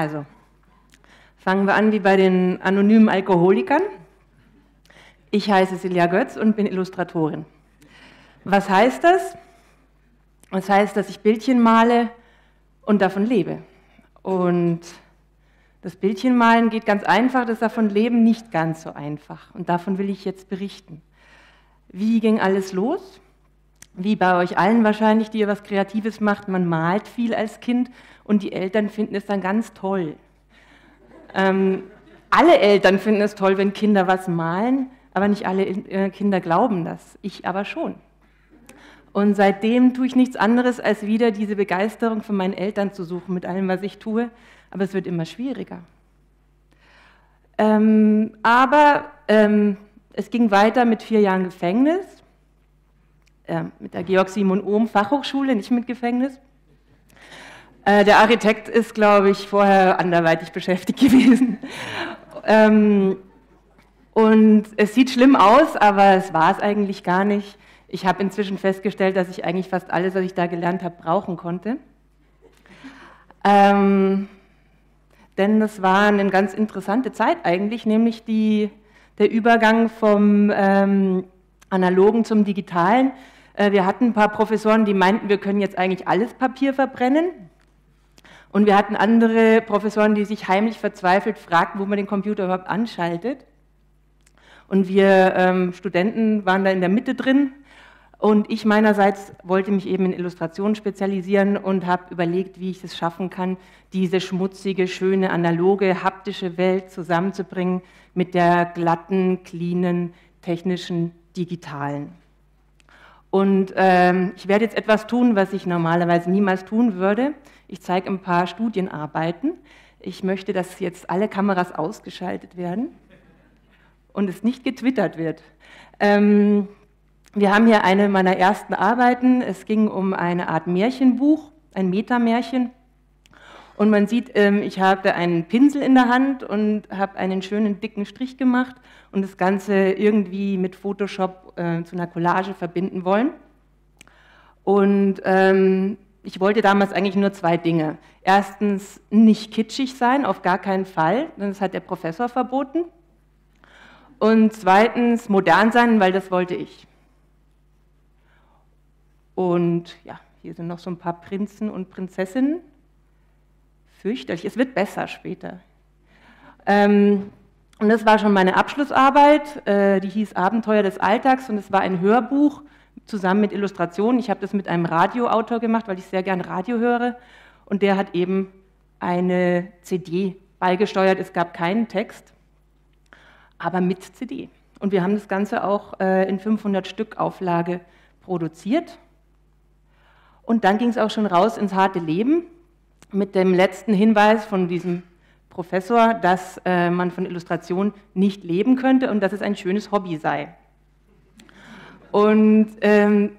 Also, fangen wir an wie bei den anonymen Alkoholikern. Ich heiße Silja Götz und bin Illustratorin. Was heißt das? Das heißt, dass ich Bildchen male und davon lebe. Und das Bildchenmalen geht ganz einfach, das davon leben nicht ganz so einfach. Und davon will ich jetzt berichten. Wie ging alles los? Wie bei euch allen wahrscheinlich, die ihr was Kreatives macht, man malt viel als Kind und die Eltern finden es dann ganz toll. Ähm, alle Eltern finden es toll, wenn Kinder was malen, aber nicht alle äh, Kinder glauben das. Ich aber schon. Und seitdem tue ich nichts anderes, als wieder diese Begeisterung von meinen Eltern zu suchen mit allem, was ich tue. Aber es wird immer schwieriger. Ähm, aber ähm, es ging weiter mit vier Jahren Gefängnis, äh, mit der Georg Simon Ohm Fachhochschule, nicht mit Gefängnis. Äh, der Architekt ist, glaube ich, vorher anderweitig beschäftigt gewesen. Ähm, und es sieht schlimm aus, aber es war es eigentlich gar nicht. Ich habe inzwischen festgestellt, dass ich eigentlich fast alles, was ich da gelernt habe, brauchen konnte. Ähm, denn das war eine ganz interessante Zeit eigentlich, nämlich die, der Übergang vom ähm, analogen zum digitalen. Äh, wir hatten ein paar Professoren, die meinten, wir können jetzt eigentlich alles Papier verbrennen. Und wir hatten andere Professoren, die sich heimlich verzweifelt fragten, wo man den Computer überhaupt anschaltet. Und wir ähm, Studenten waren da in der Mitte drin und ich meinerseits wollte mich eben in Illustrationen spezialisieren und habe überlegt, wie ich es schaffen kann, diese schmutzige, schöne, analoge, haptische Welt zusammenzubringen mit der glatten, cleanen, technischen, digitalen. Und ähm, ich werde jetzt etwas tun, was ich normalerweise niemals tun würde. Ich zeige ein paar Studienarbeiten. Ich möchte, dass jetzt alle Kameras ausgeschaltet werden und es nicht getwittert wird. Ähm, wir haben hier eine meiner ersten Arbeiten. Es ging um eine Art Märchenbuch, ein Metamärchen. Und man sieht, ähm, ich habe einen Pinsel in der Hand und habe einen schönen dicken Strich gemacht und das Ganze irgendwie mit Photoshop äh, zu einer Collage verbinden wollen. Und ähm, ich wollte damals eigentlich nur zwei Dinge. Erstens nicht kitschig sein, auf gar keinen Fall, denn das hat der Professor verboten. Und zweitens modern sein, weil das wollte ich. Und ja, hier sind noch so ein paar Prinzen und Prinzessinnen. Fürchterlich, es wird besser später. Ähm, und das war schon meine Abschlussarbeit, äh, die hieß Abenteuer des Alltags und es war ein Hörbuch zusammen mit Illustrationen. Ich habe das mit einem Radioautor gemacht, weil ich sehr gern Radio höre. Und der hat eben eine CD beigesteuert. Es gab keinen Text, aber mit CD. Und wir haben das Ganze auch äh, in 500 Stück Auflage produziert. Und dann ging es auch schon raus ins harte Leben mit dem letzten Hinweis von diesem Professor, dass äh, man von Illustration nicht leben könnte und dass es ein schönes Hobby sei. Und ähm,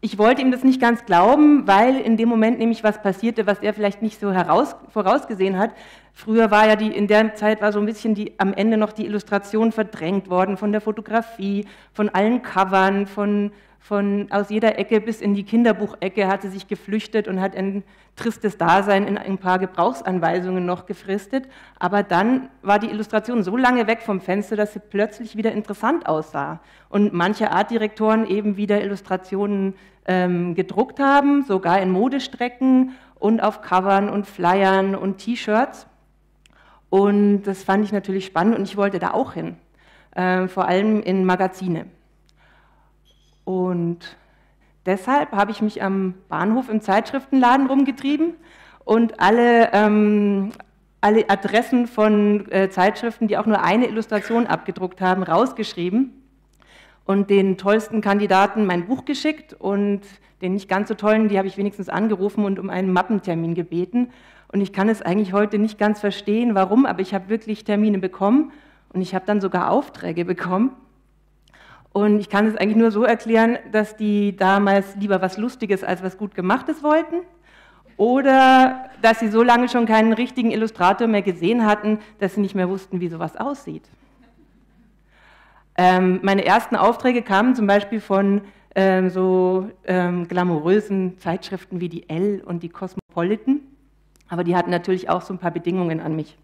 ich wollte ihm das nicht ganz glauben, weil in dem Moment nämlich was passierte, was er vielleicht nicht so heraus, vorausgesehen hat. Früher war ja die, in der Zeit war so ein bisschen die, am Ende noch die Illustration verdrängt worden von der Fotografie, von allen Covern, von von aus jeder Ecke bis in die Kinderbuchecke hatte sich geflüchtet und hat ein tristes Dasein in ein paar Gebrauchsanweisungen noch gefristet. Aber dann war die Illustration so lange weg vom Fenster, dass sie plötzlich wieder interessant aussah. Und manche Artdirektoren eben wieder Illustrationen ähm, gedruckt haben, sogar in Modestrecken und auf Covern und Flyern und T-Shirts. Und das fand ich natürlich spannend und ich wollte da auch hin, äh, vor allem in Magazine. Und deshalb habe ich mich am Bahnhof im Zeitschriftenladen rumgetrieben und alle, ähm, alle Adressen von äh, Zeitschriften, die auch nur eine Illustration abgedruckt haben, rausgeschrieben und den tollsten Kandidaten mein Buch geschickt und den nicht ganz so tollen, die habe ich wenigstens angerufen und um einen Mappentermin gebeten. Und ich kann es eigentlich heute nicht ganz verstehen, warum, aber ich habe wirklich Termine bekommen und ich habe dann sogar Aufträge bekommen. Und ich kann es eigentlich nur so erklären, dass die damals lieber was Lustiges als was gut gemachtes wollten oder dass sie so lange schon keinen richtigen Illustrator mehr gesehen hatten, dass sie nicht mehr wussten, wie sowas aussieht. Ähm, meine ersten Aufträge kamen zum Beispiel von ähm, so ähm, glamourösen Zeitschriften wie die Elle und die Cosmopolitan. aber die hatten natürlich auch so ein paar Bedingungen an mich.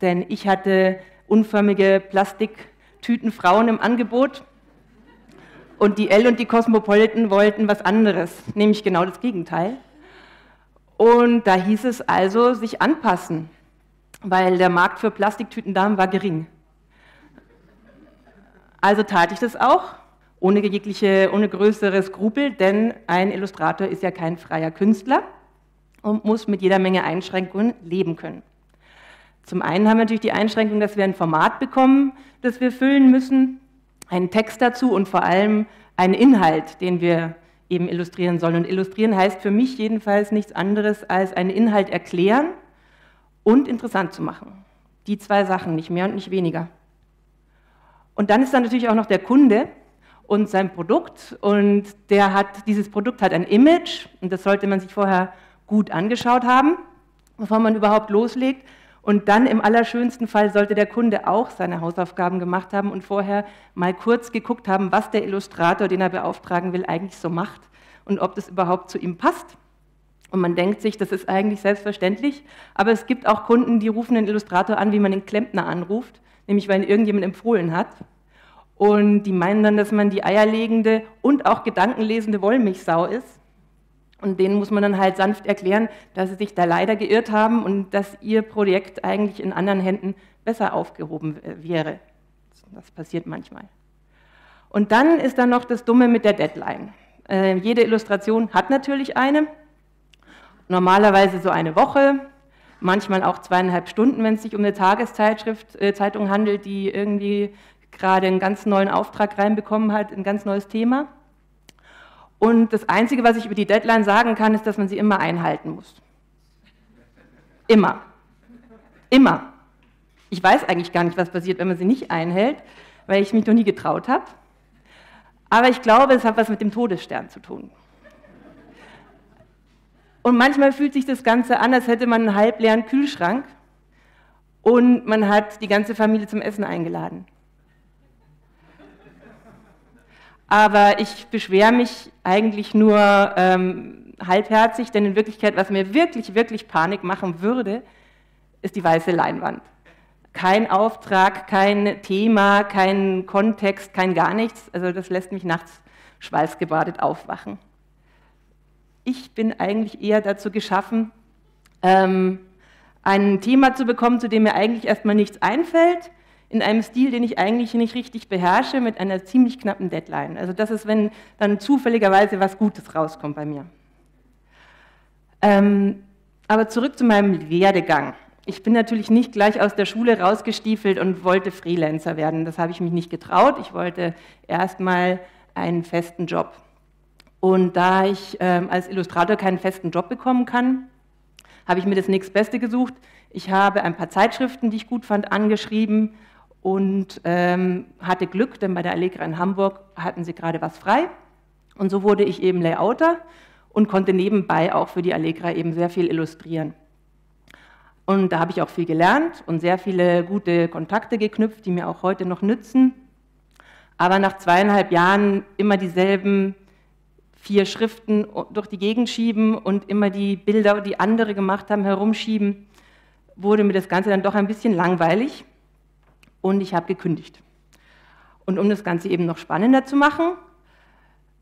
Denn ich hatte unförmige Plastiktüten Frauen im Angebot und die L und die Cosmopolitan wollten was anderes, nämlich genau das Gegenteil. Und da hieß es also, sich anpassen, weil der Markt für Plastiktütendamen war gering. Also tat ich das auch, ohne jegliche, ohne größere Skrupel, denn ein Illustrator ist ja kein freier Künstler und muss mit jeder Menge Einschränkungen leben können. Zum einen haben wir natürlich die Einschränkung, dass wir ein Format bekommen, das wir füllen müssen, einen Text dazu und vor allem einen Inhalt, den wir eben illustrieren sollen. Und illustrieren heißt für mich jedenfalls nichts anderes als einen Inhalt erklären und interessant zu machen. Die zwei Sachen, nicht mehr und nicht weniger. Und dann ist da natürlich auch noch der Kunde und sein Produkt und der hat, dieses Produkt hat ein Image und das sollte man sich vorher gut angeschaut haben, bevor man überhaupt loslegt. Und dann im allerschönsten Fall sollte der Kunde auch seine Hausaufgaben gemacht haben und vorher mal kurz geguckt haben, was der Illustrator, den er beauftragen will, eigentlich so macht und ob das überhaupt zu ihm passt. Und man denkt sich, das ist eigentlich selbstverständlich, aber es gibt auch Kunden, die rufen den Illustrator an, wie man den Klempner anruft, nämlich weil ihn irgendjemand empfohlen hat. Und die meinen dann, dass man die eierlegende und auch gedankenlesende Wollmilchsau ist. Und denen muss man dann halt sanft erklären, dass sie sich da leider geirrt haben und dass ihr Projekt eigentlich in anderen Händen besser aufgehoben wäre. Das passiert manchmal. Und dann ist dann noch das Dumme mit der Deadline. Äh, jede Illustration hat natürlich eine. Normalerweise so eine Woche, manchmal auch zweieinhalb Stunden, wenn es sich um eine Tageszeitschrift, äh, Zeitung handelt, die irgendwie gerade einen ganz neuen Auftrag reinbekommen hat, ein ganz neues Thema. Und das Einzige, was ich über die Deadline sagen kann, ist, dass man sie immer einhalten muss. Immer. Immer. Ich weiß eigentlich gar nicht, was passiert, wenn man sie nicht einhält, weil ich mich noch nie getraut habe. Aber ich glaube, es hat was mit dem Todesstern zu tun. Und manchmal fühlt sich das Ganze an, als hätte man einen halbleeren Kühlschrank und man hat die ganze Familie zum Essen eingeladen. Aber ich beschwere mich eigentlich nur ähm, halbherzig, denn in Wirklichkeit, was mir wirklich, wirklich Panik machen würde, ist die weiße Leinwand. Kein Auftrag, kein Thema, kein Kontext, kein gar nichts. Also das lässt mich nachts schweißgebadet aufwachen. Ich bin eigentlich eher dazu geschaffen, ähm, ein Thema zu bekommen, zu dem mir eigentlich erstmal nichts einfällt, in einem Stil, den ich eigentlich nicht richtig beherrsche, mit einer ziemlich knappen Deadline. Also das ist, wenn dann zufälligerweise was Gutes rauskommt bei mir. Ähm, aber zurück zu meinem Werdegang. Ich bin natürlich nicht gleich aus der Schule rausgestiefelt und wollte Freelancer werden. Das habe ich mich nicht getraut. Ich wollte erstmal einen festen Job. Und da ich ähm, als Illustrator keinen festen Job bekommen kann, habe ich mir das nächstbeste gesucht. Ich habe ein paar Zeitschriften, die ich gut fand, angeschrieben und ähm, hatte Glück, denn bei der Allegra in Hamburg hatten sie gerade was frei. Und so wurde ich eben Layouter und konnte nebenbei auch für die Allegra eben sehr viel illustrieren. Und da habe ich auch viel gelernt und sehr viele gute Kontakte geknüpft, die mir auch heute noch nützen. Aber nach zweieinhalb Jahren immer dieselben vier Schriften durch die Gegend schieben und immer die Bilder, die andere gemacht haben, herumschieben, wurde mir das Ganze dann doch ein bisschen langweilig und ich habe gekündigt. Und um das Ganze eben noch spannender zu machen,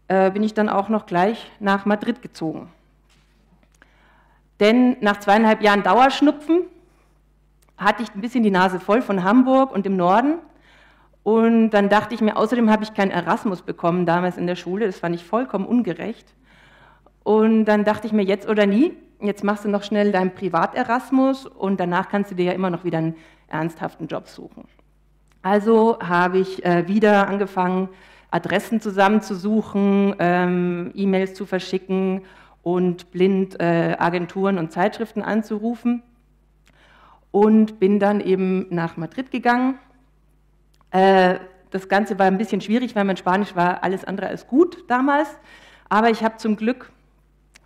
äh, bin ich dann auch noch gleich nach Madrid gezogen. Denn nach zweieinhalb Jahren Dauerschnupfen hatte ich ein bisschen die Nase voll von Hamburg und dem Norden. Und dann dachte ich mir, außerdem habe ich keinen Erasmus bekommen damals in der Schule, das fand ich vollkommen ungerecht. Und dann dachte ich mir, jetzt oder nie, jetzt machst du noch schnell deinen Privat-Erasmus und danach kannst du dir ja immer noch wieder einen ernsthaften Job suchen. Also habe ich äh, wieder angefangen, Adressen zusammenzusuchen, ähm, E-Mails zu verschicken und blind äh, Agenturen und Zeitschriften anzurufen und bin dann eben nach Madrid gegangen. Äh, das Ganze war ein bisschen schwierig, weil mein Spanisch war alles andere als gut damals, aber ich habe zum Glück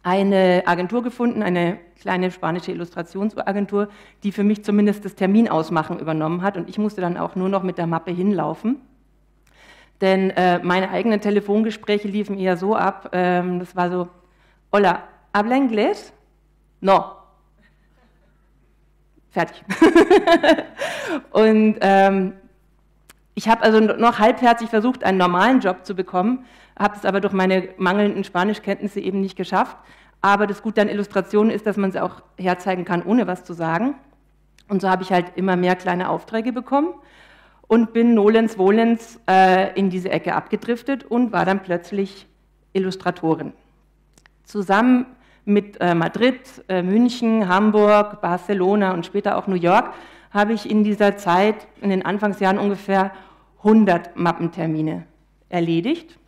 eine Agentur gefunden, eine kleine spanische Illustrationsagentur, die für mich zumindest das Terminausmachen übernommen hat und ich musste dann auch nur noch mit der Mappe hinlaufen. Denn äh, meine eigenen Telefongespräche liefen eher so ab, ähm, das war so, hola, habla inglés? No. Fertig. und ähm, ich habe also noch halbherzig versucht, einen normalen Job zu bekommen, habe es aber durch meine mangelnden Spanischkenntnisse eben nicht geschafft. Aber das Gute an Illustrationen ist, dass man sie auch herzeigen kann, ohne was zu sagen. Und so habe ich halt immer mehr kleine Aufträge bekommen und bin nolens wohlens äh, in diese Ecke abgedriftet und war dann plötzlich Illustratorin. Zusammen mit äh, Madrid, äh, München, Hamburg, Barcelona und später auch New York habe ich in dieser Zeit, in den Anfangsjahren ungefähr 100 Mappentermine erledigt.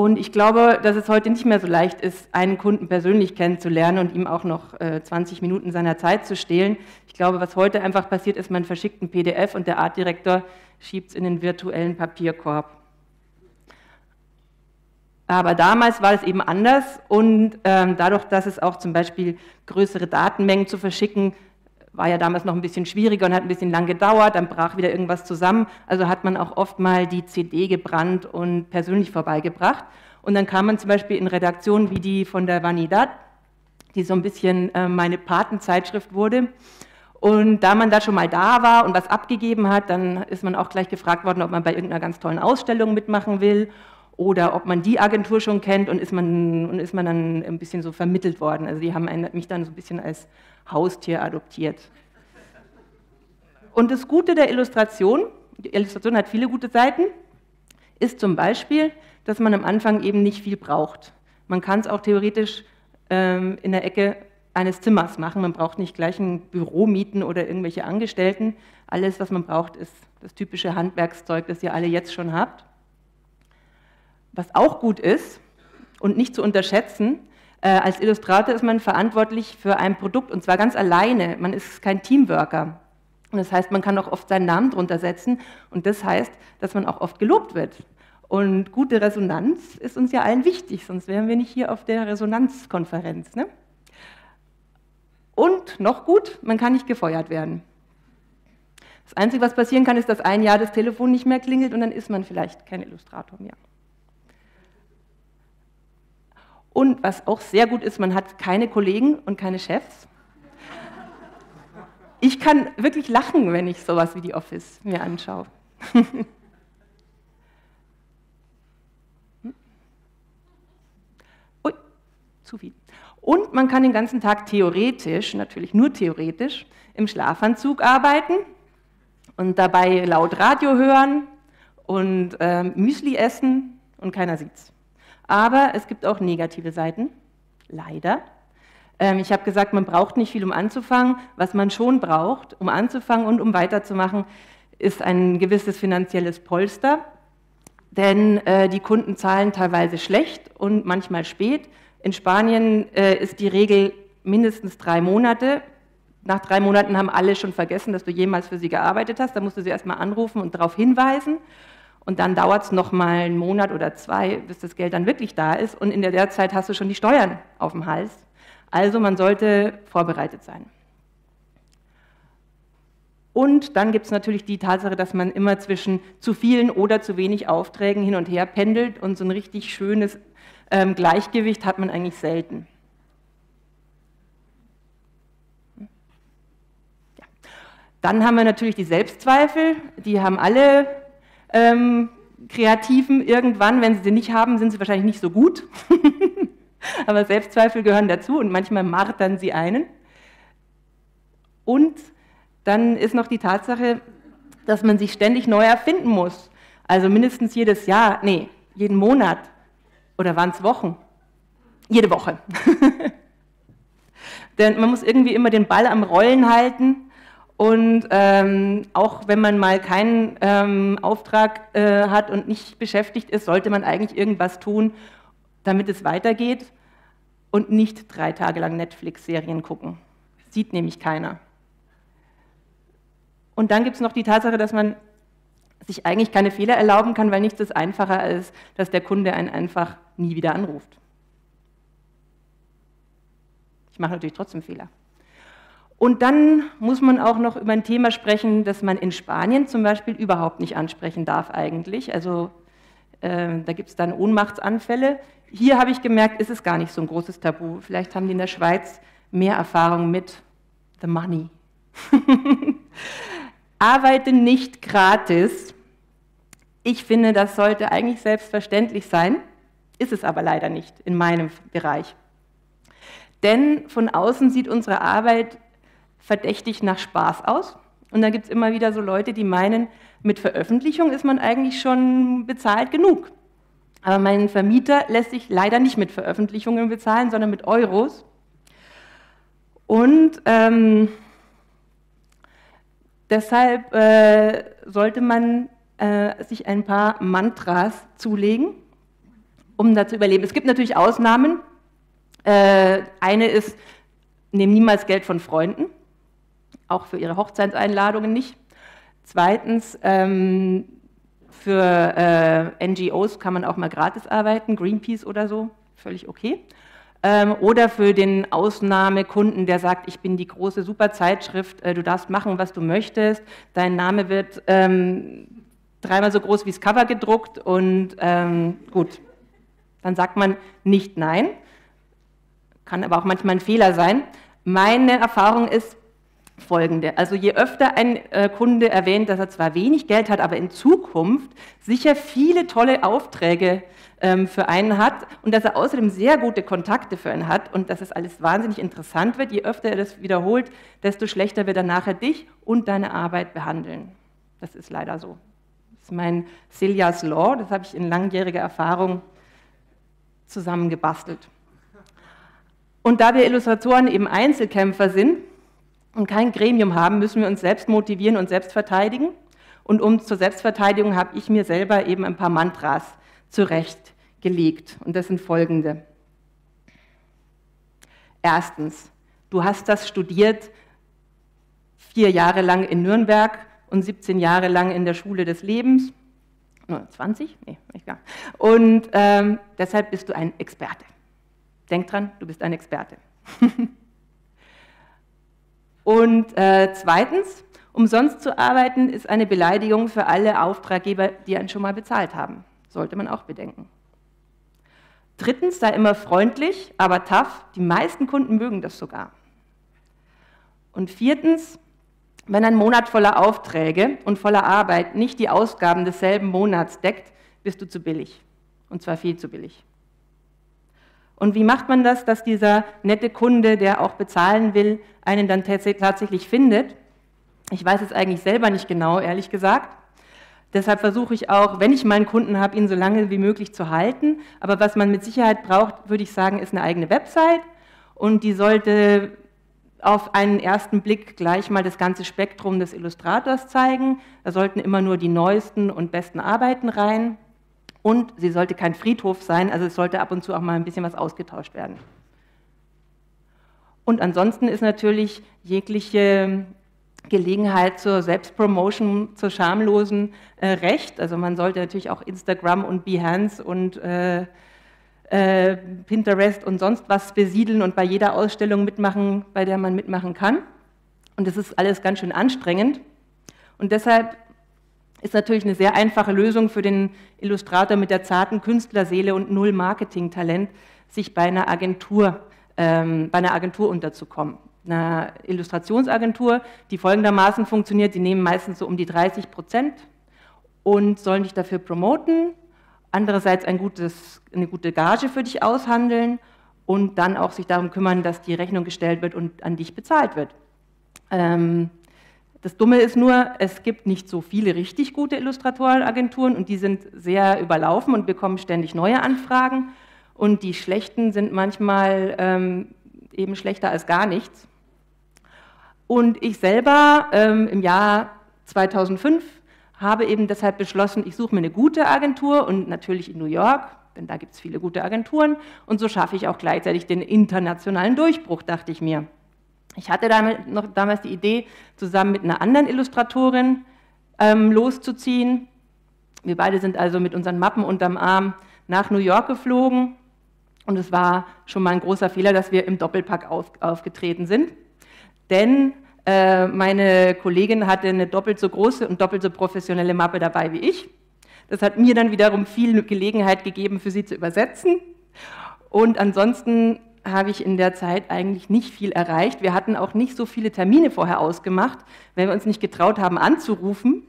Und ich glaube, dass es heute nicht mehr so leicht ist, einen Kunden persönlich kennenzulernen und ihm auch noch 20 äh, Minuten seiner Zeit zu stehlen. Ich glaube, was heute einfach passiert ist, man verschickt ein PDF und der Artdirektor schiebt es in den virtuellen Papierkorb. Aber damals war es eben anders und ähm, dadurch, dass es auch zum Beispiel größere Datenmengen zu verschicken, war ja damals noch ein bisschen schwieriger und hat ein bisschen lang gedauert, dann brach wieder irgendwas zusammen. Also hat man auch oft mal die CD gebrannt und persönlich vorbeigebracht. Und dann kam man zum Beispiel in Redaktionen wie die von der Vanidad, die so ein bisschen äh, meine Patenzeitschrift wurde. Und da man da schon mal da war und was abgegeben hat, dann ist man auch gleich gefragt worden, ob man bei irgendeiner ganz tollen Ausstellung mitmachen will oder ob man die Agentur schon kennt und ist man, und ist man dann ein bisschen so vermittelt worden. Also die haben mich dann so ein bisschen als Haustier adoptiert. Und das Gute der Illustration, die Illustration hat viele gute Seiten, ist zum Beispiel, dass man am Anfang eben nicht viel braucht. Man kann es auch theoretisch ähm, in der Ecke eines Zimmers machen. Man braucht nicht gleich ein Büro mieten oder irgendwelche Angestellten. Alles, was man braucht, ist das typische Handwerkszeug, das ihr alle jetzt schon habt. Was auch gut ist und nicht zu unterschätzen, als Illustrator ist man verantwortlich für ein Produkt und zwar ganz alleine. Man ist kein Teamworker. Und das heißt, man kann auch oft seinen Namen drunter setzen und das heißt, dass man auch oft gelobt wird. Und gute Resonanz ist uns ja allen wichtig, sonst wären wir nicht hier auf der Resonanzkonferenz. Ne? Und noch gut, man kann nicht gefeuert werden. Das Einzige, was passieren kann, ist, dass ein Jahr das Telefon nicht mehr klingelt und dann ist man vielleicht kein Illustrator mehr. Und was auch sehr gut ist, man hat keine Kollegen und keine Chefs. Ich kann wirklich lachen, wenn ich sowas wie die Office mir anschaue. Ui, zu viel. Und man kann den ganzen Tag theoretisch, natürlich nur theoretisch, im Schlafanzug arbeiten und dabei laut Radio hören und äh, Müsli essen und keiner sieht's. Aber es gibt auch negative Seiten, leider. Ähm, ich habe gesagt, man braucht nicht viel, um anzufangen. Was man schon braucht, um anzufangen und um weiterzumachen, ist ein gewisses finanzielles Polster. Denn äh, die Kunden zahlen teilweise schlecht und manchmal spät. In Spanien äh, ist die Regel mindestens drei Monate. Nach drei Monaten haben alle schon vergessen, dass du jemals für sie gearbeitet hast. Da musst du sie erstmal anrufen und darauf hinweisen. Und dann dauert es nochmal einen Monat oder zwei, bis das Geld dann wirklich da ist. Und in der Zeit hast du schon die Steuern auf dem Hals. Also man sollte vorbereitet sein. Und dann gibt es natürlich die Tatsache, dass man immer zwischen zu vielen oder zu wenig Aufträgen hin und her pendelt und so ein richtig schönes ähm, Gleichgewicht hat man eigentlich selten. Dann haben wir natürlich die Selbstzweifel, die haben alle ähm, Kreativen irgendwann, wenn sie sie nicht haben, sind sie wahrscheinlich nicht so gut. Aber Selbstzweifel gehören dazu und manchmal martern sie einen. Und dann ist noch die Tatsache, dass man sich ständig neu erfinden muss. Also mindestens jedes Jahr, nee, jeden Monat. Oder waren es Wochen? Jede Woche. Denn man muss irgendwie immer den Ball am Rollen halten und ähm, auch wenn man mal keinen ähm, Auftrag äh, hat und nicht beschäftigt ist, sollte man eigentlich irgendwas tun, damit es weitergeht und nicht drei Tage lang Netflix-Serien gucken. Sieht nämlich keiner. Und dann gibt es noch die Tatsache, dass man sich eigentlich keine Fehler erlauben kann, weil nichts ist einfacher als, dass der Kunde einen einfach nie wieder anruft. Ich mache natürlich trotzdem Fehler. Und dann muss man auch noch über ein Thema sprechen, das man in Spanien zum Beispiel überhaupt nicht ansprechen darf eigentlich. Also äh, da gibt es dann Ohnmachtsanfälle. hier habe ich gemerkt, ist es gar nicht so ein großes Tabu. Vielleicht haben die in der Schweiz mehr Erfahrung mit the money. Arbeite nicht gratis. Ich finde, das sollte eigentlich selbstverständlich sein, ist es aber leider nicht in meinem Bereich. Denn von außen sieht unsere Arbeit verdächtig nach Spaß aus. Und dann gibt es immer wieder so Leute, die meinen, mit Veröffentlichung ist man eigentlich schon bezahlt genug. Aber mein Vermieter lässt sich leider nicht mit Veröffentlichungen bezahlen, sondern mit Euros. Und ähm, deshalb äh, sollte man äh, sich ein paar Mantras zulegen, um da zu überleben. Es gibt natürlich Ausnahmen. Äh, eine ist, nehmen niemals Geld von Freunden, auch für ihre Hochzeitseinladungen nicht. Zweitens, ähm, für äh, NGOs kann man auch mal gratis arbeiten, Greenpeace oder so, völlig okay. Ähm, oder für den Ausnahmekunden, der sagt, ich bin die große Superzeitschrift, äh, du darfst machen, was du möchtest, dein Name wird ähm, dreimal so groß wie das Cover gedruckt und ähm, gut, dann sagt man nicht nein, kann aber auch manchmal ein Fehler sein. Meine Erfahrung ist, folgende. Also je öfter ein äh, Kunde erwähnt, dass er zwar wenig Geld hat, aber in Zukunft sicher viele tolle Aufträge ähm, für einen hat und dass er außerdem sehr gute Kontakte für einen hat und dass es alles wahnsinnig interessant wird, je öfter er das wiederholt, desto schlechter wird er nachher dich und deine Arbeit behandeln. Das ist leider so. Das ist mein Celia's Law, das habe ich in langjähriger Erfahrung zusammengebastelt. Und da wir Illustratoren eben Einzelkämpfer sind, und kein Gremium haben, müssen wir uns selbst motivieren und selbst verteidigen. Und um zur Selbstverteidigung habe ich mir selber eben ein paar Mantras zurechtgelegt. Und das sind folgende. Erstens, du hast das studiert vier Jahre lang in Nürnberg und 17 Jahre lang in der Schule des Lebens. 20? Nee, nicht gar. Und ähm, deshalb bist du ein Experte. Denk dran, du bist ein Experte. Und äh, zweitens, umsonst zu arbeiten ist eine Beleidigung für alle Auftraggeber, die einen schon mal bezahlt haben. Sollte man auch bedenken. Drittens, sei immer freundlich, aber tough. Die meisten Kunden mögen das sogar. Und viertens, wenn ein Monat voller Aufträge und voller Arbeit nicht die Ausgaben desselben Monats deckt, bist du zu billig. Und zwar viel zu billig. Und wie macht man das, dass dieser nette Kunde, der auch bezahlen will, einen dann tatsächlich findet? Ich weiß es eigentlich selber nicht genau, ehrlich gesagt. Deshalb versuche ich auch, wenn ich meinen Kunden habe, ihn so lange wie möglich zu halten. Aber was man mit Sicherheit braucht, würde ich sagen, ist eine eigene Website. Und die sollte auf einen ersten Blick gleich mal das ganze Spektrum des Illustrators zeigen. Da sollten immer nur die neuesten und besten Arbeiten rein. Und sie sollte kein Friedhof sein, also es sollte ab und zu auch mal ein bisschen was ausgetauscht werden. Und ansonsten ist natürlich jegliche Gelegenheit zur Selbstpromotion, zur schamlosen äh, Recht. Also man sollte natürlich auch Instagram und Behance und äh, äh, Pinterest und sonst was besiedeln und bei jeder Ausstellung mitmachen, bei der man mitmachen kann. Und das ist alles ganz schön anstrengend. Und deshalb ist natürlich eine sehr einfache Lösung für den Illustrator mit der zarten Künstlerseele und null Marketingtalent, sich bei einer Agentur, ähm, bei einer Agentur unterzukommen. Eine Illustrationsagentur, die folgendermaßen funktioniert, die nehmen meistens so um die 30 Prozent und sollen dich dafür promoten, andererseits ein gutes, eine gute Gage für dich aushandeln und dann auch sich darum kümmern, dass die Rechnung gestellt wird und an dich bezahlt wird. Ähm, das Dumme ist nur, es gibt nicht so viele richtig gute Illustratorenagenturen und die sind sehr überlaufen und bekommen ständig neue Anfragen. Und die schlechten sind manchmal ähm, eben schlechter als gar nichts. Und ich selber ähm, im Jahr 2005 habe eben deshalb beschlossen, ich suche mir eine gute Agentur und natürlich in New York, denn da gibt es viele gute Agenturen. Und so schaffe ich auch gleichzeitig den internationalen Durchbruch, dachte ich mir. Ich hatte damit noch damals die Idee, zusammen mit einer anderen Illustratorin ähm, loszuziehen. Wir beide sind also mit unseren Mappen unterm Arm nach New York geflogen. Und es war schon mal ein großer Fehler, dass wir im Doppelpack auf, aufgetreten sind. Denn äh, meine Kollegin hatte eine doppelt so große und doppelt so professionelle Mappe dabei wie ich. Das hat mir dann wiederum viel Gelegenheit gegeben, für sie zu übersetzen. Und ansonsten habe ich in der Zeit eigentlich nicht viel erreicht. Wir hatten auch nicht so viele Termine vorher ausgemacht, weil wir uns nicht getraut haben anzurufen.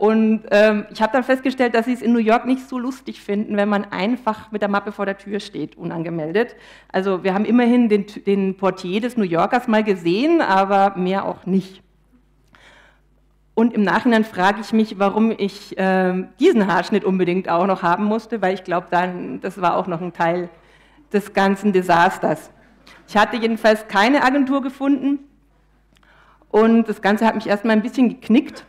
Und ähm, ich habe dann festgestellt, dass sie es in New York nicht so lustig finden, wenn man einfach mit der Mappe vor der Tür steht, unangemeldet. Also wir haben immerhin den, den Portier des New Yorkers mal gesehen, aber mehr auch nicht. Und im Nachhinein frage ich mich, warum ich äh, diesen Haarschnitt unbedingt auch noch haben musste, weil ich glaube, das war auch noch ein Teil des ganzen Desasters. Ich hatte jedenfalls keine Agentur gefunden und das Ganze hat mich erstmal ein bisschen geknickt.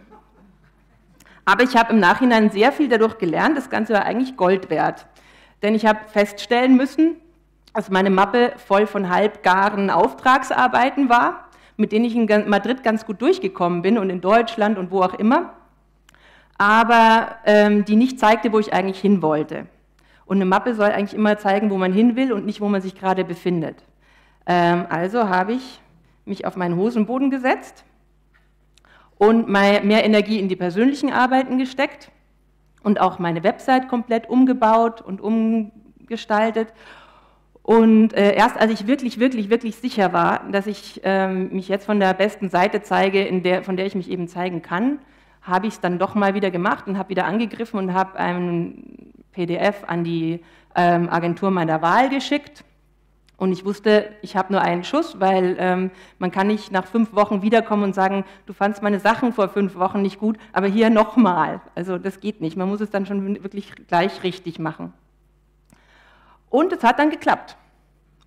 Aber ich habe im Nachhinein sehr viel dadurch gelernt. Das Ganze war eigentlich Gold wert. Denn ich habe feststellen müssen, dass meine Mappe voll von halbgaren Auftragsarbeiten war, mit denen ich in Madrid ganz gut durchgekommen bin und in Deutschland und wo auch immer, aber ähm, die nicht zeigte, wo ich eigentlich hin wollte. Und eine Mappe soll eigentlich immer zeigen, wo man hin will und nicht, wo man sich gerade befindet. Ähm, also habe ich mich auf meinen Hosenboden gesetzt und mehr Energie in die persönlichen Arbeiten gesteckt und auch meine Website komplett umgebaut und umgestaltet. Und äh, erst als ich wirklich, wirklich, wirklich sicher war, dass ich ähm, mich jetzt von der besten Seite zeige, der, von der ich mich eben zeigen kann, habe ich es dann doch mal wieder gemacht und habe wieder angegriffen und habe ein PDF an die ähm, Agentur meiner Wahl geschickt. Und ich wusste, ich habe nur einen Schuss, weil ähm, man kann nicht nach fünf Wochen wiederkommen und sagen, du fandst meine Sachen vor fünf Wochen nicht gut, aber hier nochmal. Also das geht nicht. Man muss es dann schon wirklich gleich richtig machen. Und es hat dann geklappt.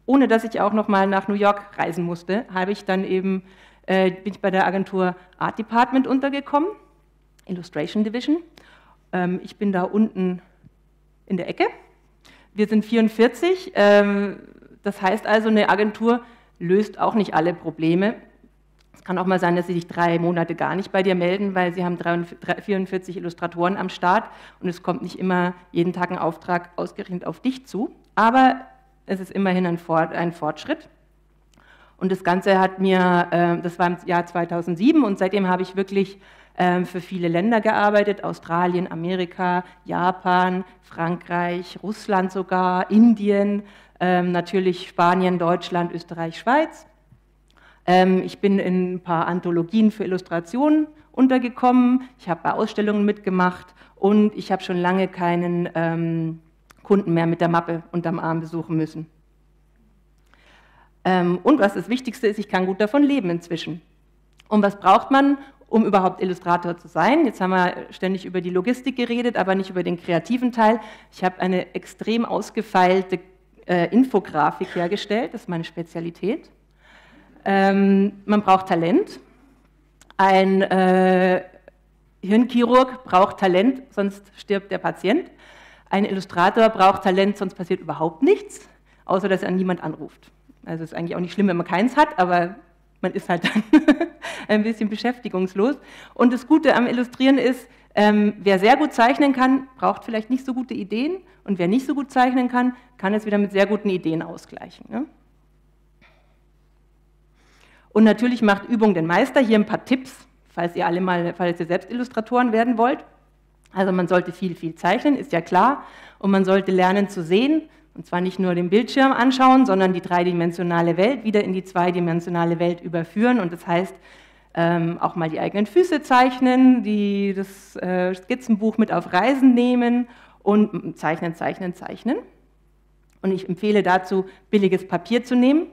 Ohne dass ich auch nochmal nach New York reisen musste, habe ich dann eben, äh, bin ich bei der Agentur Art Department untergekommen, Illustration Division. Ähm, ich bin da unten in der Ecke. Wir sind 44. Ähm, das heißt also, eine Agentur löst auch nicht alle Probleme. Es kann auch mal sein, dass sie sich drei Monate gar nicht bei dir melden, weil sie haben 44 Illustratoren am Start und es kommt nicht immer jeden Tag ein Auftrag ausgerechnet auf dich zu. Aber es ist immerhin ein, Fortschritt. Und das Ganze hat mir, ähm, das war im Jahr 2007 und seitdem habe ich wirklich für viele Länder gearbeitet, Australien, Amerika, Japan, Frankreich, Russland sogar, Indien, ähm, natürlich Spanien, Deutschland, Österreich, Schweiz. Ähm, ich bin in ein paar Anthologien für Illustrationen untergekommen, ich habe bei Ausstellungen mitgemacht und ich habe schon lange keinen ähm, Kunden mehr mit der Mappe unterm Arm besuchen müssen. Ähm, und was das Wichtigste ist, ich kann gut davon leben inzwischen. Und was braucht man, um überhaupt Illustrator zu sein? Jetzt haben wir ständig über die Logistik geredet, aber nicht über den kreativen Teil. Ich habe eine extrem ausgefeilte äh, Infografik hergestellt, das ist meine Spezialität. Ähm, man braucht Talent. Ein äh, Hirnchirurg braucht Talent, sonst stirbt der Patient. Ein Illustrator braucht Talent, sonst passiert überhaupt nichts, außer dass er niemand anruft. Also ist eigentlich auch nicht schlimm, wenn man keins hat, aber man ist halt dann ein bisschen beschäftigungslos. Und das Gute am Illustrieren ist, ähm, wer sehr gut zeichnen kann, braucht vielleicht nicht so gute Ideen und wer nicht so gut zeichnen kann, kann es wieder mit sehr guten Ideen ausgleichen. Ne? Und natürlich macht Übung den Meister. Hier ein paar Tipps, falls ihr alle mal, falls ihr selbst Illustratoren werden wollt. Also man sollte viel, viel zeichnen, ist ja klar. Und man sollte lernen zu sehen. Und zwar nicht nur den Bildschirm anschauen, sondern die dreidimensionale Welt wieder in die zweidimensionale Welt überführen. Und das heißt, ähm, auch mal die eigenen Füße zeichnen, die, das äh, Skizzenbuch mit auf Reisen nehmen und zeichnen, zeichnen, zeichnen. Und ich empfehle dazu, billiges Papier zu nehmen.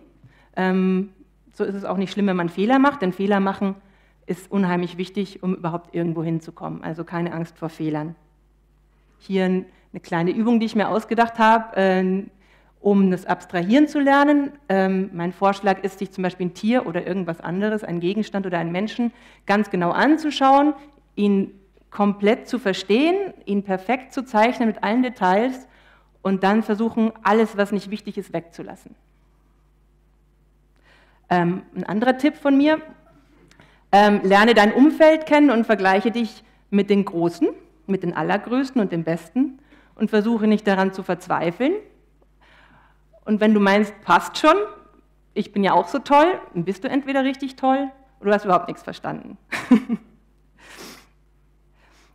Ähm, so ist es auch nicht schlimm, wenn man Fehler macht, denn Fehler machen ist unheimlich wichtig, um überhaupt irgendwo hinzukommen. Also keine Angst vor Fehlern. Hier eine kleine Übung, die ich mir ausgedacht habe. Äh, um das Abstrahieren zu lernen. Ähm, mein Vorschlag ist, sich zum Beispiel ein Tier oder irgendwas anderes, einen Gegenstand oder einen Menschen ganz genau anzuschauen, ihn komplett zu verstehen, ihn perfekt zu zeichnen mit allen Details und dann versuchen, alles, was nicht wichtig ist, wegzulassen. Ähm, ein anderer Tipp von mir, ähm, lerne dein Umfeld kennen und vergleiche dich mit den Großen, mit den Allergrößten und den Besten und versuche nicht daran zu verzweifeln, und wenn du meinst, passt schon, ich bin ja auch so toll, dann bist du entweder richtig toll oder du hast überhaupt nichts verstanden.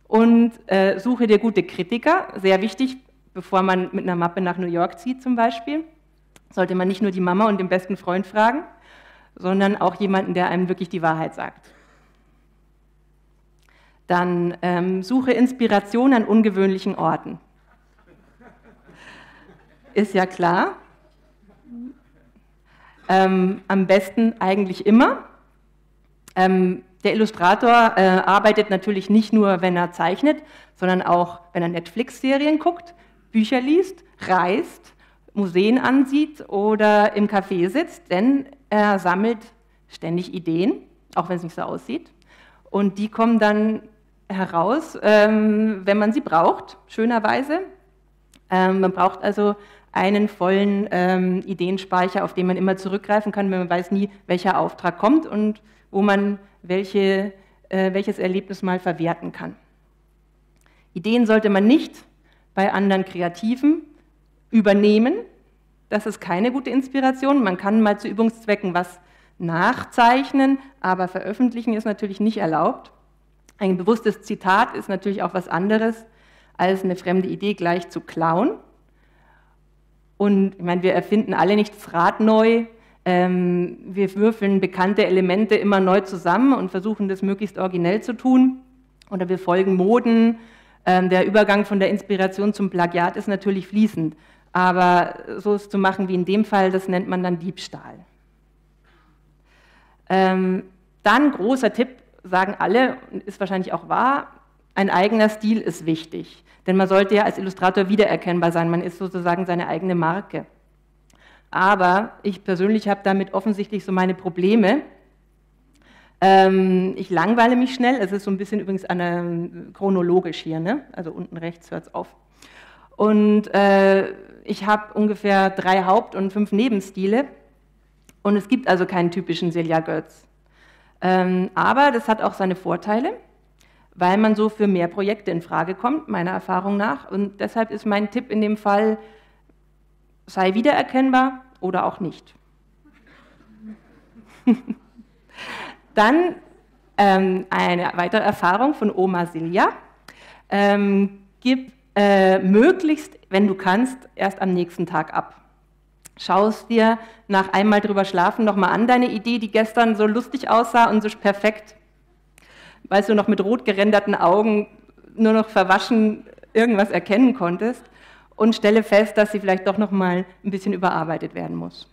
und äh, suche dir gute Kritiker, sehr wichtig bevor man mit einer Mappe nach New York zieht zum Beispiel. Sollte man nicht nur die Mama und den besten Freund fragen, sondern auch jemanden, der einem wirklich die Wahrheit sagt. Dann ähm, suche Inspiration an ungewöhnlichen Orten. Ist ja klar. Ähm, am besten eigentlich immer. Ähm, der Illustrator äh, arbeitet natürlich nicht nur, wenn er zeichnet, sondern auch, wenn er Netflix-Serien guckt, Bücher liest, reist, Museen ansieht oder im Café sitzt, denn er sammelt ständig Ideen, auch wenn es nicht so aussieht. Und die kommen dann heraus, ähm, wenn man sie braucht, schönerweise. Ähm, man braucht also einen vollen ähm, Ideenspeicher, auf den man immer zurückgreifen kann, wenn man weiß nie, welcher Auftrag kommt und wo man welche, äh, welches Erlebnis mal verwerten kann. Ideen sollte man nicht bei anderen Kreativen übernehmen. Das ist keine gute Inspiration. Man kann mal zu Übungszwecken was nachzeichnen, aber veröffentlichen ist natürlich nicht erlaubt. Ein bewusstes Zitat ist natürlich auch was anderes, als eine fremde Idee gleich zu klauen. Und ich meine, wir erfinden alle nicht das Rad neu. Ähm, wir würfeln bekannte Elemente immer neu zusammen und versuchen das möglichst originell zu tun. Oder wir folgen Moden. Ähm, der Übergang von der Inspiration zum Plagiat ist natürlich fließend. Aber so es zu machen wie in dem Fall, das nennt man dann Diebstahl. Ähm, dann großer Tipp, sagen alle, ist wahrscheinlich auch wahr, ein eigener Stil ist wichtig. Denn man sollte ja als Illustrator wiedererkennbar sein, man ist sozusagen seine eigene Marke. Aber ich persönlich habe damit offensichtlich so meine Probleme. Ähm, ich langweile mich schnell, es ist so ein bisschen übrigens eine, chronologisch hier, ne? also unten rechts hört es auf. Und äh, ich habe ungefähr drei Haupt- und fünf Nebenstile. Und es gibt also keinen typischen Celia Götz. Ähm, aber das hat auch seine Vorteile, weil man so für mehr Projekte in Frage kommt, meiner Erfahrung nach. Und deshalb ist mein Tipp in dem Fall, sei wiedererkennbar oder auch nicht. Dann ähm, eine weitere Erfahrung von Oma Silja. Ähm, gib äh, möglichst, wenn du kannst, erst am nächsten Tag ab. Schaust dir nach einmal drüber schlafen nochmal an, deine Idee, die gestern so lustig aussah und so perfekt, weißt du, noch mit rot gerenderten Augen nur noch verwaschen irgendwas erkennen konntest und stelle fest, dass sie vielleicht doch nochmal ein bisschen überarbeitet werden muss.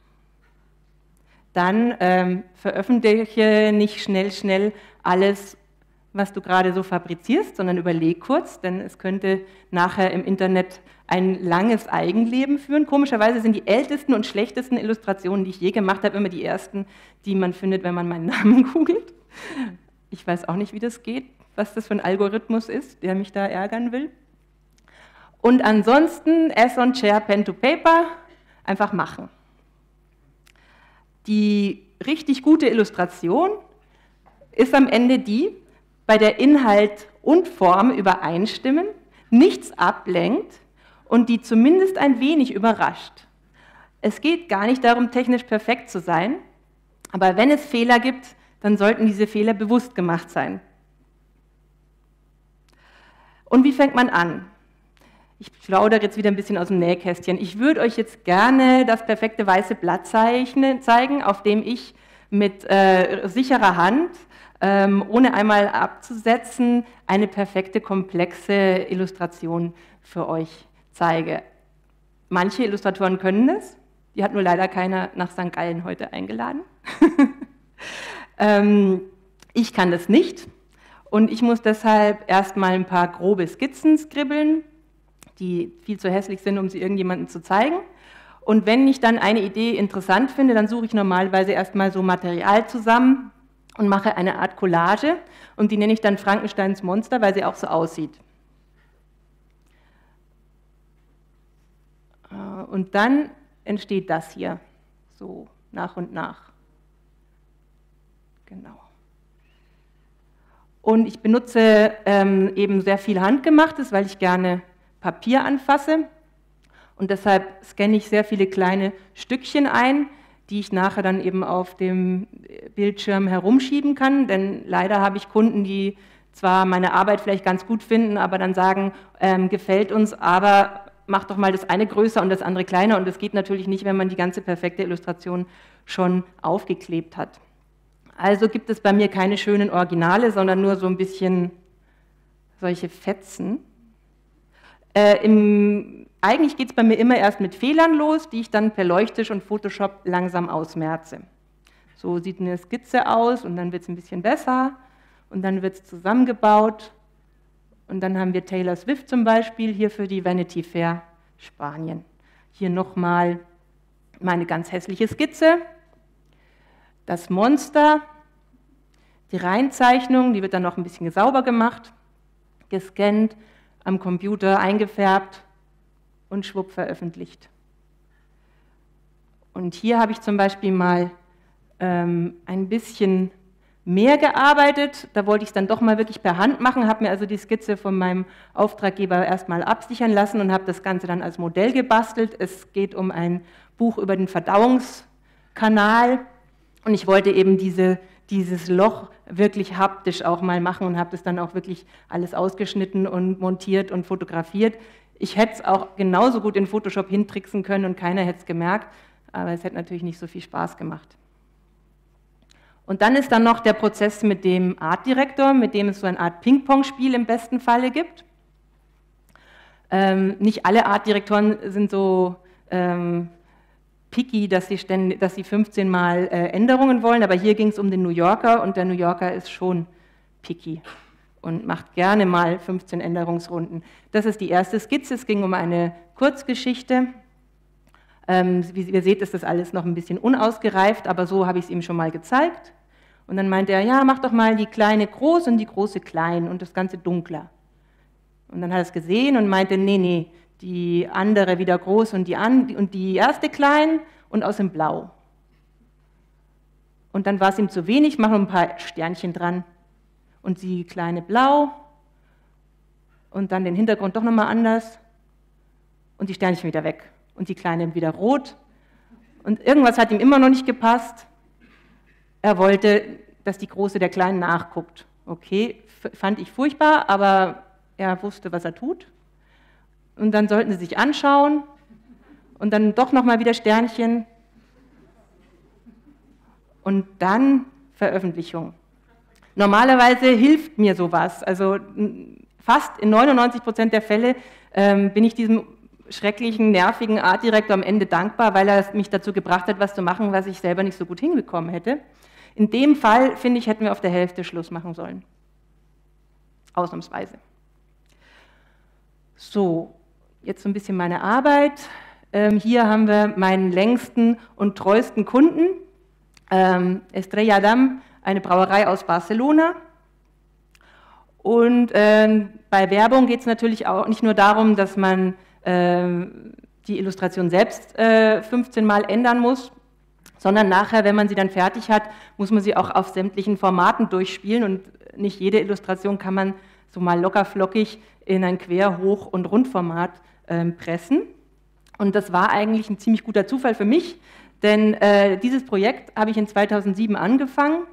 Dann ähm, veröffentliche nicht schnell, schnell alles, was du gerade so fabrizierst, sondern überleg kurz, denn es könnte nachher im Internet ein langes Eigenleben führen. Komischerweise sind die ältesten und schlechtesten Illustrationen, die ich je gemacht habe, immer die ersten, die man findet, wenn man meinen Namen googelt. Ich weiß auch nicht, wie das geht, was das für ein Algorithmus ist, der mich da ärgern will. Und ansonsten S on Chair, Pen to Paper, einfach machen. Die richtig gute Illustration ist am Ende die, bei der Inhalt und Form übereinstimmen, nichts ablenkt und die zumindest ein wenig überrascht. Es geht gar nicht darum, technisch perfekt zu sein, aber wenn es Fehler gibt, dann sollten diese Fehler bewusst gemacht sein. Und wie fängt man an? Ich plaudere jetzt wieder ein bisschen aus dem Nähkästchen. Ich würde euch jetzt gerne das perfekte weiße Blatt zeigen, auf dem ich mit äh, sicherer Hand ähm, ohne einmal abzusetzen, eine perfekte, komplexe Illustration für euch zeige. Manche Illustratoren können das, die hat nur leider keiner nach St. Gallen heute eingeladen. ähm, ich kann das nicht und ich muss deshalb erstmal ein paar grobe Skizzen skribbeln, die viel zu hässlich sind, um sie irgendjemandem zu zeigen. Und wenn ich dann eine Idee interessant finde, dann suche ich normalerweise erstmal so Material zusammen, und mache eine Art Collage und die nenne ich dann Frankensteins Monster, weil sie auch so aussieht. Äh, und dann entsteht das hier, so nach und nach. Genau. Und ich benutze ähm, eben sehr viel Handgemachtes, weil ich gerne Papier anfasse. Und deshalb scanne ich sehr viele kleine Stückchen ein, die ich nachher dann eben auf dem Bildschirm herumschieben kann. Denn leider habe ich Kunden, die zwar meine Arbeit vielleicht ganz gut finden, aber dann sagen, ähm, gefällt uns, aber mach doch mal das eine größer und das andere kleiner. Und das geht natürlich nicht, wenn man die ganze perfekte Illustration schon aufgeklebt hat. Also gibt es bei mir keine schönen Originale, sondern nur so ein bisschen solche Fetzen. Äh, im, eigentlich geht es bei mir immer erst mit Fehlern los, die ich dann per Leuchttisch und Photoshop langsam ausmerze. So sieht eine Skizze aus und dann wird es ein bisschen besser und dann wird es zusammengebaut. Und dann haben wir Taylor Swift zum Beispiel hier für die Vanity Fair Spanien. Hier nochmal meine ganz hässliche Skizze. Das Monster, die Reinzeichnung, die wird dann noch ein bisschen sauber gemacht, gescannt, am Computer eingefärbt und schwupp veröffentlicht. Und hier habe ich zum Beispiel mal ähm, ein bisschen mehr gearbeitet. Da wollte ich es dann doch mal wirklich per Hand machen, habe mir also die Skizze von meinem Auftraggeber erstmal absichern lassen und habe das Ganze dann als Modell gebastelt. Es geht um ein Buch über den Verdauungskanal und ich wollte eben diese, dieses Loch wirklich haptisch auch mal machen und habe das dann auch wirklich alles ausgeschnitten und montiert und fotografiert. Ich hätte es auch genauso gut in Photoshop hintricksen können und keiner hätte es gemerkt, aber es hätte natürlich nicht so viel Spaß gemacht. Und dann ist dann noch der Prozess mit dem Art Director, mit dem es so eine Art Ping-Pong-Spiel im besten Falle gibt. Ähm, nicht alle Art Direktoren sind so ähm, picky, dass sie, ständig, dass sie 15 Mal äh, Änderungen wollen, aber hier ging es um den New Yorker und der New Yorker ist schon picky und macht gerne mal 15 Änderungsrunden. Das ist die erste Skizze, es ging um eine Kurzgeschichte. Ähm, wie ihr seht, ist das alles noch ein bisschen unausgereift, aber so habe ich es ihm schon mal gezeigt. Und dann meinte er, ja, mach doch mal die kleine groß und die große klein und das Ganze dunkler. Und dann hat er es gesehen und meinte, nee, nee, die andere wieder groß und die, an, und die erste klein und aus dem Blau. Und dann war es ihm zu wenig, mach noch ein paar Sternchen dran. Und die kleine blau und dann den Hintergrund doch nochmal anders und die Sternchen wieder weg und die Kleine wieder rot. Und irgendwas hat ihm immer noch nicht gepasst. Er wollte, dass die Große der Kleinen nachguckt. Okay, fand ich furchtbar, aber er wusste, was er tut. Und dann sollten sie sich anschauen und dann doch nochmal wieder Sternchen und dann Veröffentlichung. Normalerweise hilft mir sowas. Also fast in 99 Prozent der Fälle ähm, bin ich diesem schrecklichen, nervigen Artdirektor am Ende dankbar, weil er mich dazu gebracht hat, was zu machen, was ich selber nicht so gut hinbekommen hätte. In dem Fall, finde ich, hätten wir auf der Hälfte Schluss machen sollen. Ausnahmsweise. So, jetzt so ein bisschen meine Arbeit. Ähm, hier haben wir meinen längsten und treuesten Kunden, ähm, Estrella Damm, eine Brauerei aus Barcelona. Und äh, bei Werbung geht es natürlich auch nicht nur darum, dass man ähm, die Illustration selbst 15 äh, Mal ändern muss, sondern nachher, wenn man sie dann fertig hat, muss man sie auch auf sämtlichen Formaten durchspielen und nicht jede Illustration kann man so mal lockerflockig in ein Quer-, Hoch- und Rundformat ähm, pressen. Und das war eigentlich ein ziemlich guter Zufall für mich, denn äh, dieses Projekt habe ich in 2007 angefangen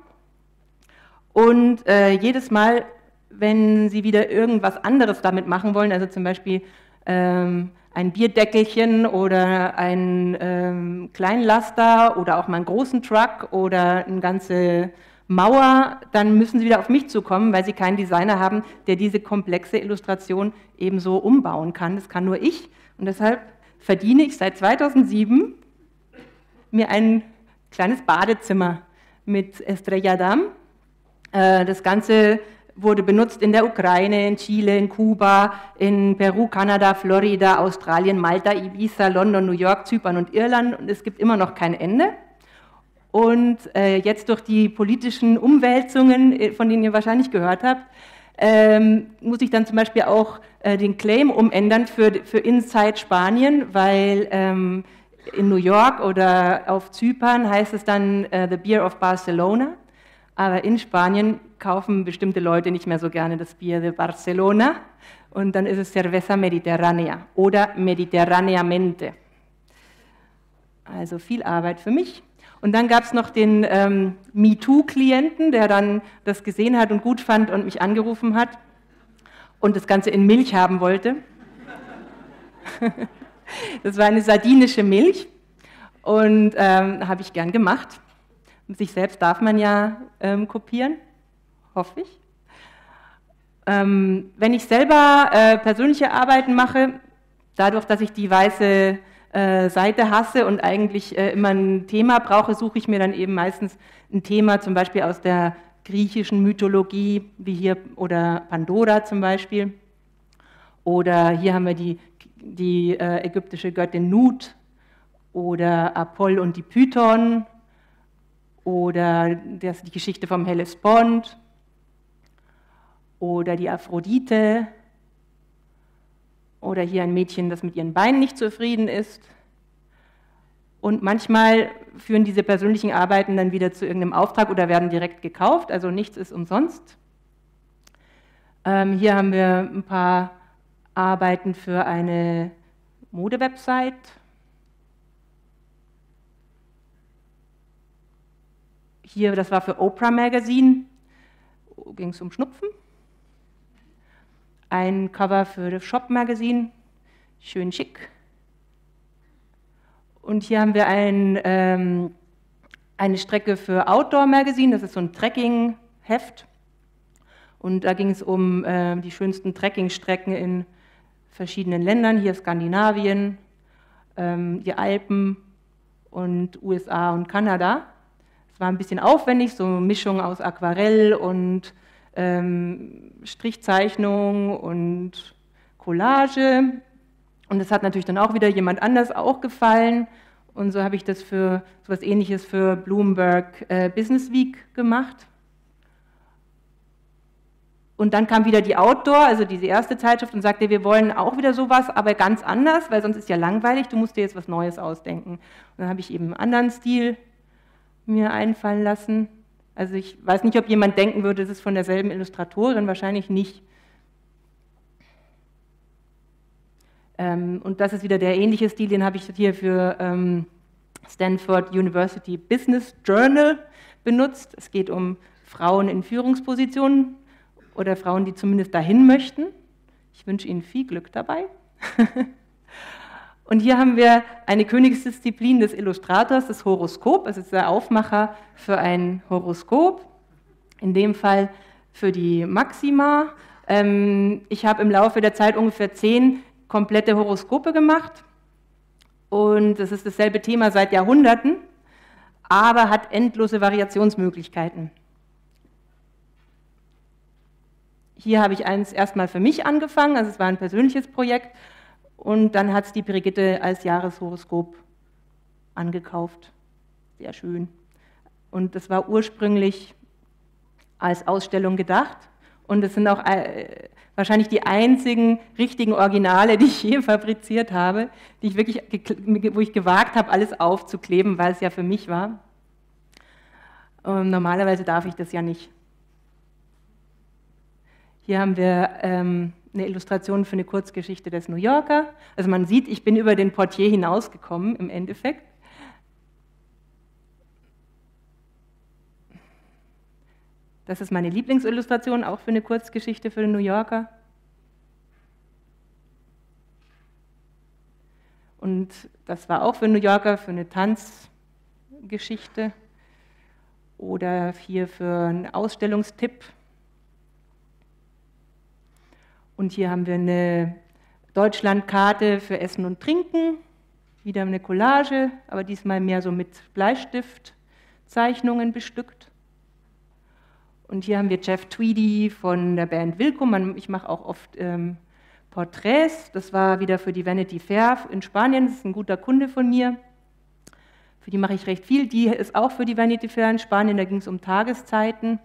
und äh, jedes Mal, wenn Sie wieder irgendwas anderes damit machen wollen, also zum Beispiel ähm, ein Bierdeckelchen oder ein ähm, Kleinlaster oder auch mal einen großen Truck oder eine ganze Mauer, dann müssen Sie wieder auf mich zukommen, weil Sie keinen Designer haben, der diese komplexe Illustration ebenso umbauen kann. Das kann nur ich und deshalb verdiene ich seit 2007 mir ein kleines Badezimmer mit Estrella Damm. Äh, das Ganze wurde benutzt in der Ukraine, in Chile, in Kuba, in Peru, Kanada, Florida, Australien, Malta, Ibiza, London, New York, Zypern und Irland und es gibt immer noch kein Ende. Und äh, jetzt durch die politischen Umwälzungen, äh, von denen ihr wahrscheinlich gehört habt, ähm, muss ich dann zum Beispiel auch äh, den Claim umändern für, für Inside Spanien, weil ähm, in New York oder auf Zypern heißt es dann äh, The Beer of Barcelona, aber in Spanien kaufen bestimmte Leute nicht mehr so gerne das Bier de Barcelona und dann ist es Cerveza Mediterránea oder Mediterraneamente. Also viel Arbeit für mich. Und dann gab es noch den ähm, MeToo-Klienten, der dann das gesehen hat und gut fand und mich angerufen hat und das Ganze in Milch haben wollte. das war eine sardinische Milch und ähm, habe ich gern gemacht. Sich selbst darf man ja ähm, kopieren, hoffe ich. Ähm, wenn ich selber äh, persönliche Arbeiten mache, dadurch, dass ich die weiße äh, Seite hasse und eigentlich äh, immer ein Thema brauche, suche ich mir dann eben meistens ein Thema, zum Beispiel aus der griechischen Mythologie, wie hier, oder Pandora zum Beispiel. Oder hier haben wir die, die äh, ägyptische Göttin Nut oder Apoll und die Python oder das, die Geschichte vom Hellespont oder die Aphrodite oder hier ein Mädchen, das mit ihren Beinen nicht zufrieden ist. Und manchmal führen diese persönlichen Arbeiten dann wieder zu irgendeinem Auftrag oder werden direkt gekauft, also nichts ist umsonst. Ähm, hier haben wir ein paar Arbeiten für eine Modewebsite. Hier, das war für Oprah Magazine, ging es um Schnupfen ein Cover für das Shop Magazine, schön schick. Und hier haben wir ein, ähm, eine Strecke für Outdoor Magazine, das ist so ein Trekking-Heft. Und da ging es um äh, die schönsten Trekkingstrecken in verschiedenen Ländern, hier Skandinavien, ähm, die Alpen und USA und Kanada. Es war ein bisschen aufwendig, so eine Mischung aus Aquarell und ähm, Strichzeichnung und Collage. Und das hat natürlich dann auch wieder jemand anders auch gefallen. Und so habe ich das für so etwas ähnliches für Bloomberg äh, Business Week gemacht. Und dann kam wieder die Outdoor, also diese erste Zeitschrift, und sagte, wir wollen auch wieder sowas, aber ganz anders, weil sonst ist ja langweilig, du musst dir jetzt was Neues ausdenken. Und dann habe ich eben einen anderen Stil mir einfallen lassen. Also ich weiß nicht, ob jemand denken würde, es ist von derselben Illustratorin, wahrscheinlich nicht. Ähm, und das ist wieder der ähnliche Stil, den habe ich hier für ähm, Stanford University Business Journal benutzt. Es geht um Frauen in Führungspositionen oder Frauen, die zumindest dahin möchten. Ich wünsche Ihnen viel Glück dabei. Und hier haben wir eine Königsdisziplin des Illustrators, das Horoskop. Ist der Aufmacher für ein Horoskop, in dem Fall für die Maxima. Ähm, ich habe im Laufe der Zeit ungefähr zehn komplette Horoskope gemacht. Und das ist dasselbe Thema seit Jahrhunderten, aber hat endlose Variationsmöglichkeiten. Hier habe ich eins erstmal für mich angefangen, also es war ein persönliches Projekt und dann hat es die Brigitte als Jahreshoroskop angekauft. Sehr schön. Und das war ursprünglich als Ausstellung gedacht. Und es sind auch äh, wahrscheinlich die einzigen richtigen Originale, die ich je fabriziert habe, die ich wirklich, wo ich gewagt habe, alles aufzukleben, weil es ja für mich war. Und normalerweise darf ich das ja nicht. Hier haben wir ähm, eine Illustration für eine Kurzgeschichte des New Yorker. Also man sieht, ich bin über den Portier hinausgekommen im Endeffekt. Das ist meine Lieblingsillustration, auch für eine Kurzgeschichte für den New Yorker. Und das war auch für New Yorker, für eine Tanzgeschichte oder hier für einen Ausstellungstipp und hier haben wir eine Deutschlandkarte für Essen und Trinken, wieder eine Collage, aber diesmal mehr so mit Bleistiftzeichnungen bestückt. Und hier haben wir Jeff Tweedy von der Band Willkommen. Ich mache auch oft ähm, Porträts. Das war wieder für die Vanity Fair in Spanien. Das ist ein guter Kunde von mir. Für die mache ich recht viel. Die ist auch für die Vanity Fair in Spanien. Da ging es um Tageszeiten.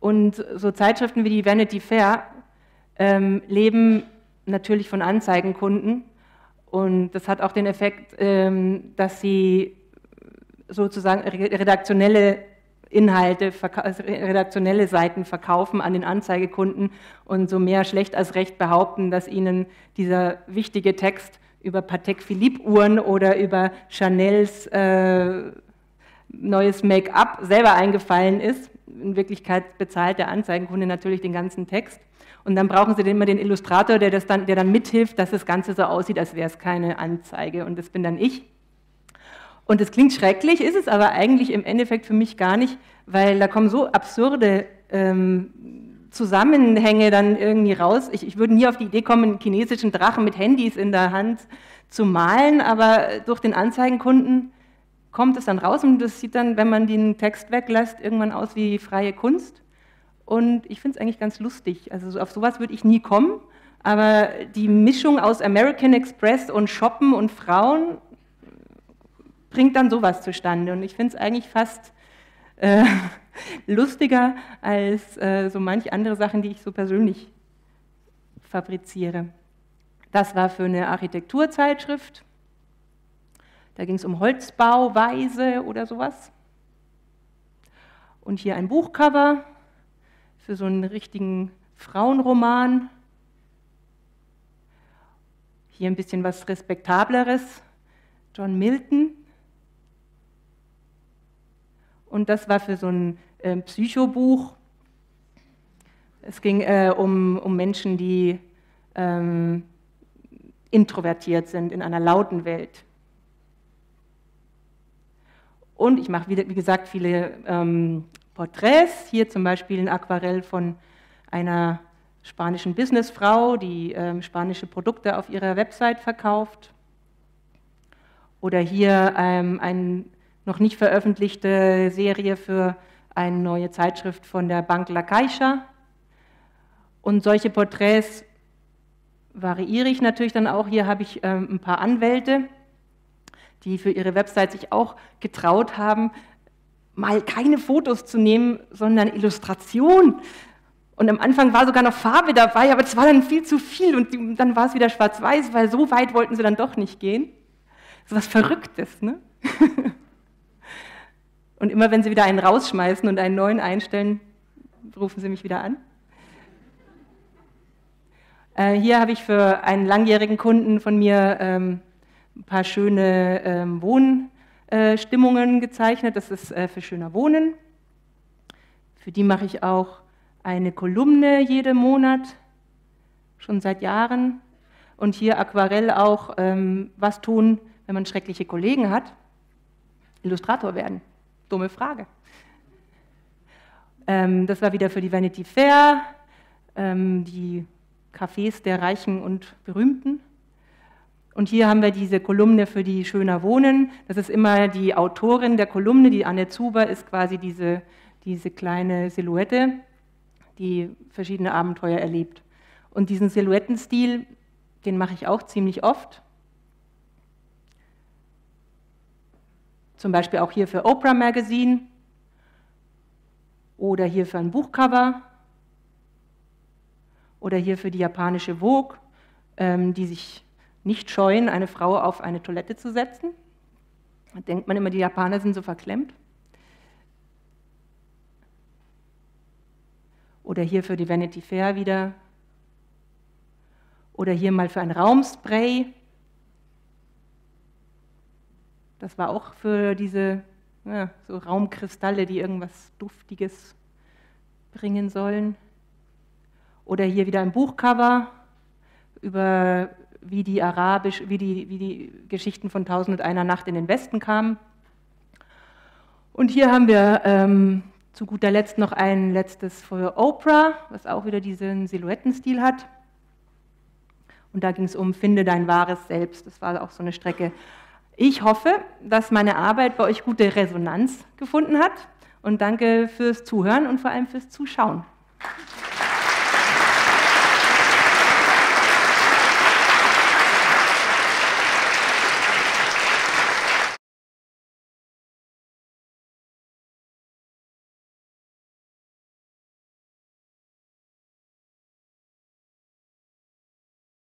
Und so Zeitschriften wie die Vanity Fair ähm, leben natürlich von Anzeigenkunden. Und das hat auch den Effekt, ähm, dass sie sozusagen redaktionelle Inhalte, also redaktionelle Seiten verkaufen an den Anzeigekunden und so mehr schlecht als recht behaupten, dass ihnen dieser wichtige Text über Patek Philippe Uhren oder über Chanels äh, neues Make-up selber eingefallen ist in Wirklichkeit bezahlt der Anzeigenkunde natürlich den ganzen Text. Und dann brauchen Sie immer den Illustrator, der, das dann, der dann mithilft, dass das Ganze so aussieht, als wäre es keine Anzeige. Und das bin dann ich. Und es klingt schrecklich, ist es aber eigentlich im Endeffekt für mich gar nicht, weil da kommen so absurde ähm, Zusammenhänge dann irgendwie raus. Ich, ich würde nie auf die Idee kommen, einen chinesischen Drachen mit Handys in der Hand zu malen, aber durch den Anzeigenkunden kommt es dann raus und das sieht dann, wenn man den Text weglässt, irgendwann aus wie freie Kunst. Und ich finde es eigentlich ganz lustig. Also auf sowas würde ich nie kommen, aber die Mischung aus American Express und Shoppen und Frauen bringt dann sowas zustande. Und ich finde es eigentlich fast äh, lustiger als äh, so manche andere Sachen, die ich so persönlich fabriziere. Das war für eine Architekturzeitschrift. Da ging es um Holzbauweise oder sowas. Und hier ein Buchcover für so einen richtigen Frauenroman. Hier ein bisschen was Respektableres. John Milton. Und das war für so ein äh, Psychobuch. Es ging äh, um, um Menschen, die ähm, introvertiert sind in einer lauten Welt. Und ich mache, wie gesagt, viele ähm, Porträts. Hier zum Beispiel ein Aquarell von einer spanischen Businessfrau, die ähm, spanische Produkte auf ihrer Website verkauft. Oder hier ähm, ein noch nicht veröffentlichte Serie für eine neue Zeitschrift von der Bank La Caixa. Und solche Porträts variiere ich natürlich dann auch. Hier habe ich ähm, ein paar Anwälte, die für ihre Website sich auch getraut haben, mal keine Fotos zu nehmen, sondern Illustration. Und am Anfang war sogar noch Farbe dabei, aber das war dann viel zu viel und dann war es wieder schwarz-weiß, weil so weit wollten sie dann doch nicht gehen. So was Verrücktes, ne? Und immer wenn Sie wieder einen rausschmeißen und einen neuen einstellen, rufen Sie mich wieder an. Äh, hier habe ich für einen langjährigen Kunden von mir ähm, ein paar schöne ähm, Wohnstimmungen gezeichnet. Das ist äh, für schöner Wohnen. Für die mache ich auch eine Kolumne jeden Monat, schon seit Jahren. Und hier Aquarell auch, ähm, was tun, wenn man schreckliche Kollegen hat. Illustrator werden. Dumme Frage. Ähm, das war wieder für die Vanity Fair, ähm, die Cafés der Reichen und Berühmten. Und hier haben wir diese Kolumne für die Schöner Wohnen. Das ist immer die Autorin der Kolumne, die Anne Zuber ist quasi diese, diese kleine Silhouette, die verschiedene Abenteuer erlebt. Und diesen Silhouettenstil, den mache ich auch ziemlich oft. Zum Beispiel auch hier für Oprah Magazine oder hier für ein Buchcover oder hier für die japanische Vogue, ähm, die sich nicht scheuen, eine Frau auf eine Toilette zu setzen. Da denkt man immer, die Japaner sind so verklemmt. Oder hier für die Vanity Fair wieder. Oder hier mal für ein Raumspray. Das war auch für diese ja, so Raumkristalle, die irgendwas Duftiges bringen sollen. Oder hier wieder ein Buchcover über wie die arabisch, wie die, wie die Geschichten von Tausend und einer Nacht in den Westen kamen. Und hier haben wir ähm, zu guter Letzt noch ein letztes für Oprah, was auch wieder diesen Silhouettenstil hat. Und da ging es um Finde dein wahres Selbst. Das war auch so eine Strecke ich hoffe, dass meine Arbeit bei euch gute Resonanz gefunden hat und danke fürs Zuhören und vor allem fürs Zuschauen.